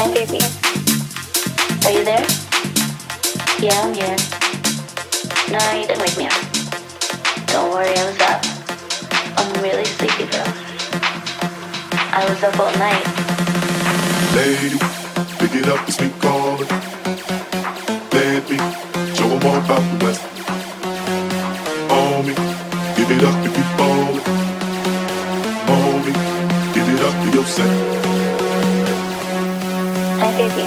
Hi, baby. Are you there? Yeah, I'm here. No, you didn't wake me up. Don't worry, I was up. I'm really sleepy. I was up all night. Lady, pick it up, the speak calling. Me, show 'em all about the West. Homie, give it up if you ballin'. Homie, give it up for your Hi, baby.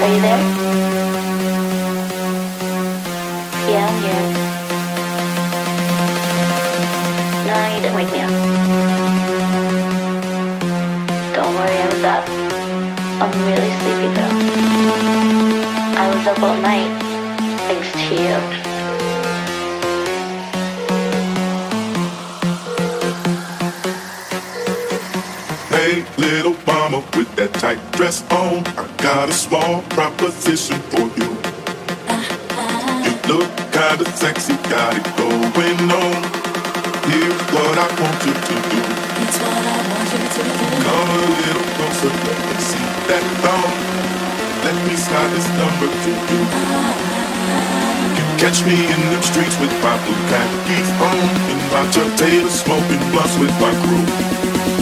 Are you there? Yeah, I'm you didn't wake me up. Don't worry, I was up. I'm really sleepy though. I was up all night, thanks to you. Hey, little mama, with that tight dress on, I got a small proposition for you. You look kinda sexy, got it going on. Here's what I want you to do. Come a little closer, let me see that thong. Let me slide this number to you. You catch me in the streets with my blue khakis on, and my Taylor smoking blunts with my crew.